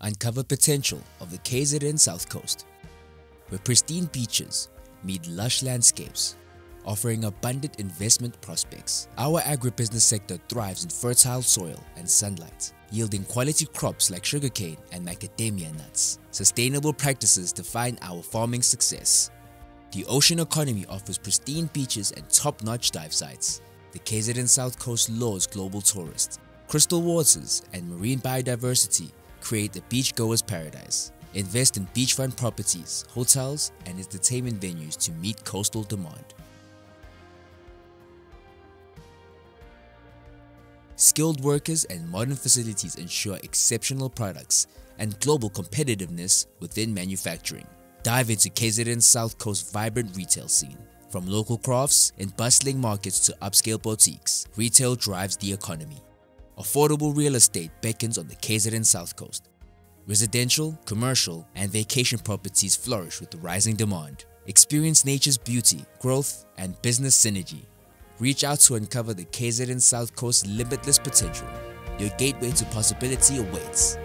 uncover potential of the KZN South Coast, where pristine beaches meet lush landscapes, offering abundant investment prospects. Our agribusiness sector thrives in fertile soil and sunlight, yielding quality crops like sugarcane and macadamia nuts. Sustainable practices define our farming success. The ocean economy offers pristine beaches and top-notch dive sites. The KZN South Coast lures global tourists. Crystal waters and marine biodiversity create the beachgoer's paradise. Invest in beachfront properties, hotels, and entertainment venues to meet coastal demand. Skilled workers and modern facilities ensure exceptional products and global competitiveness within manufacturing. Dive into KZN's South Coast vibrant retail scene. From local crafts and bustling markets to upscale boutiques, retail drives the economy. Affordable real estate beckons on the KZN South Coast. Residential, commercial, and vacation properties flourish with the rising demand. Experience nature's beauty, growth, and business synergy Reach out to uncover the KZN South Coast limitless potential. Your gateway to possibility awaits.